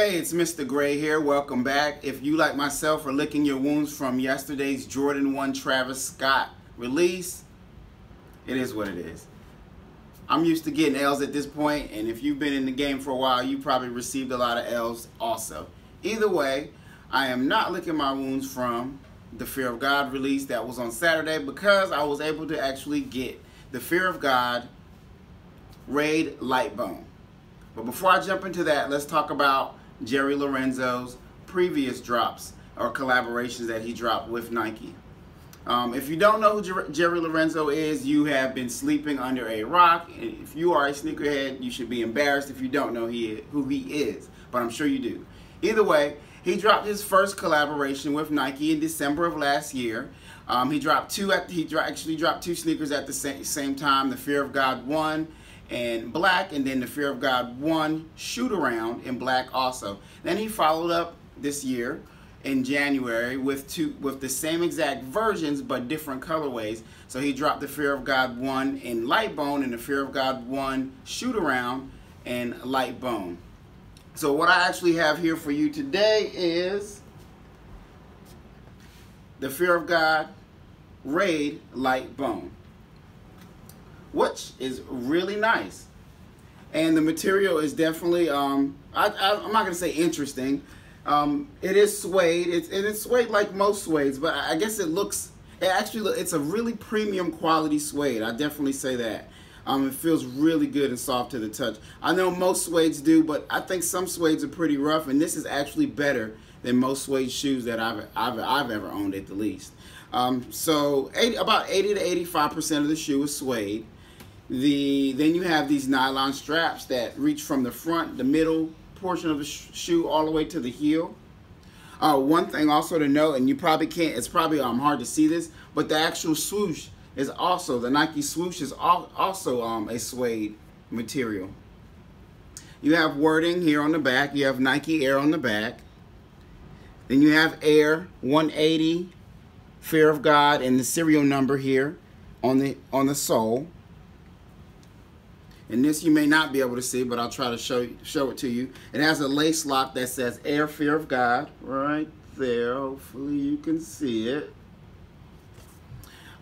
Hey, it's Mr. Gray here. Welcome back. If you, like myself, are licking your wounds from yesterday's Jordan 1 Travis Scott release, it is what it is. I'm used to getting L's at this point, and if you've been in the game for a while, you probably received a lot of L's also. Either way, I am not licking my wounds from the Fear of God release that was on Saturday because I was able to actually get the Fear of God Raid Lightbone. But before I jump into that, let's talk about Jerry Lorenzo's previous drops or collaborations that he dropped with Nike. Um, if you don't know who Jerry Lorenzo is, you have been sleeping under a rock. If you are a sneakerhead, you should be embarrassed if you don't know he, who he is, but I'm sure you do. Either way, he dropped his first collaboration with Nike in December of last year. Um, he dropped two. At, he actually dropped two sneakers at the same, same time. The Fear of God one in black, and then the Fear of God 1 shoot around in black also. Then he followed up this year in January with two with the same exact versions but different colorways. So he dropped the Fear of God 1 in light bone and the Fear of God 1 shoot around in light bone. So what I actually have here for you today is the Fear of God Raid Light Bone which is really nice. And the material is definitely, um, I, am not going to say interesting. Um, it is suede. It's, and it's suede like most suedes, but I guess it looks, it actually, it's a really premium quality suede. I definitely say that. Um, it feels really good and soft to the touch. I know most suedes do, but I think some suedes are pretty rough, and this is actually better than most suede shoes that I've, I've, I've ever owned at the least. Um, so 80, about 80 to 85% of the shoe is suede. The Then you have these nylon straps that reach from the front, the middle portion of the sh shoe all the way to the heel. Uh, one thing also to note, and you probably can't, it's probably um, hard to see this, but the actual swoosh is also, the Nike swoosh is also um, a suede material. You have wording here on the back. You have Nike Air on the back. Then you have Air 180, Fear of God, and the serial number here on the on the sole. And this you may not be able to see, but I'll try to show, show it to you. It has a lace lock that says Air Fear of God right there. Hopefully you can see it.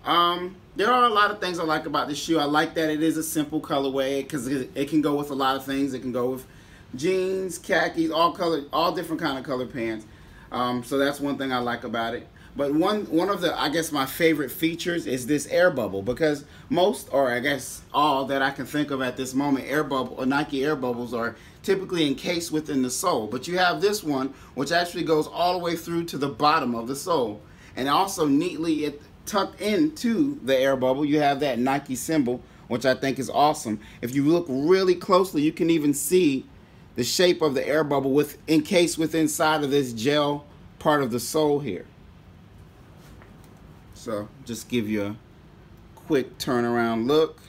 Um, there are a lot of things I like about this shoe. I like that it is a simple colorway because it, it, can go with a lot of things. It can go with jeans, khakis, all color, all different kind of color pants. Um, so that's one thing I like about it. But one one of the I guess my favorite features is this air bubble because most or I guess all that I can think of at this moment air bubble or Nike air bubbles are typically encased within the sole. But you have this one which actually goes all the way through to the bottom of the sole and also neatly it tucked into the air bubble you have that Nike symbol which I think is awesome. If you look really closely you can even see the shape of the air bubble with encased within inside of this gel part of the sole here. So just give you a quick turnaround look.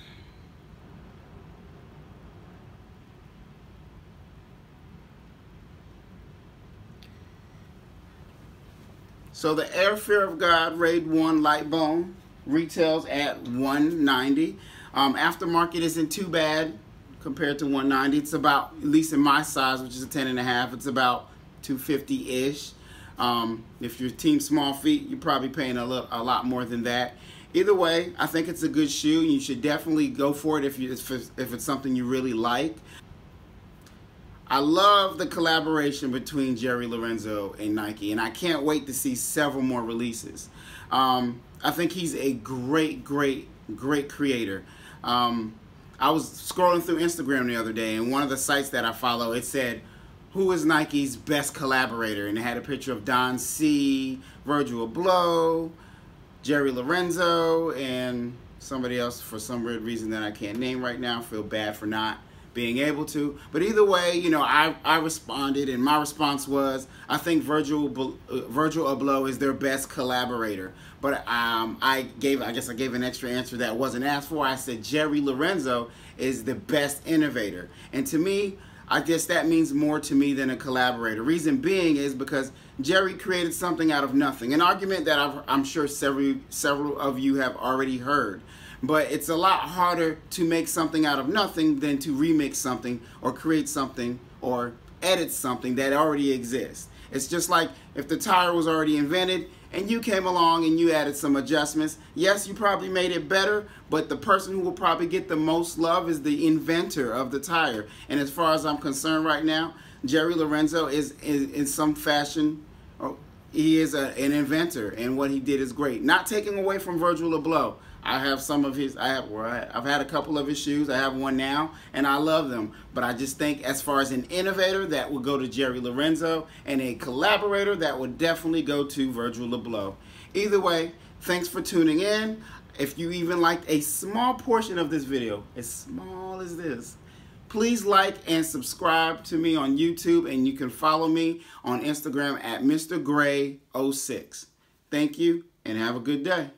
So the Air Fear of God Raid 1 Light Bone retails at 190 um, Aftermarket isn't too bad compared to 190 It's about, at least in my size, which is a 10 and a half, it's about 250-ish. Um, if you're team small feet, you're probably paying a, little, a lot more than that. Either way, I think it's a good shoe. You should definitely go for it if, you, if, it's, if it's something you really like. I love the collaboration between Jerry Lorenzo and Nike, and I can't wait to see several more releases. Um, I think he's a great, great, great creator. Um, I was scrolling through Instagram the other day, and one of the sites that I follow, it said, who is Nike's best collaborator? And it had a picture of Don C, Virgil Abloh, Jerry Lorenzo, and somebody else for some weird reason that I can't name right now. feel bad for not being able to. But either way, you know, I, I responded, and my response was, I think Virgil uh, Virgil Abloh is their best collaborator. But um, I gave, I guess I gave an extra answer that wasn't asked for. I said Jerry Lorenzo is the best innovator. And to me, I guess that means more to me than a collaborator. Reason being is because Jerry created something out of nothing. An argument that i am sure several, several of you have already heard. But it's a lot harder to make something out of nothing than to remix something or create something or edit something that already exists. It's just like if the tire was already invented and you came along and you added some adjustments. Yes, you probably made it better, but the person who will probably get the most love is the inventor of the tire. And as far as I'm concerned right now, Jerry Lorenzo is, in some fashion, oh, he is a, an inventor, and what he did is great. Not taking away from Virgil Abloh. I have some of his. I have. I've had a couple of his shoes. I have one now, and I love them. But I just think, as far as an innovator, that would go to Jerry Lorenzo, and a collaborator that would definitely go to Virgil Abloh. Either way, thanks for tuning in. If you even liked a small portion of this video, as small as this, please like and subscribe to me on YouTube, and you can follow me on Instagram at Mr. Gray 06. Thank you, and have a good day.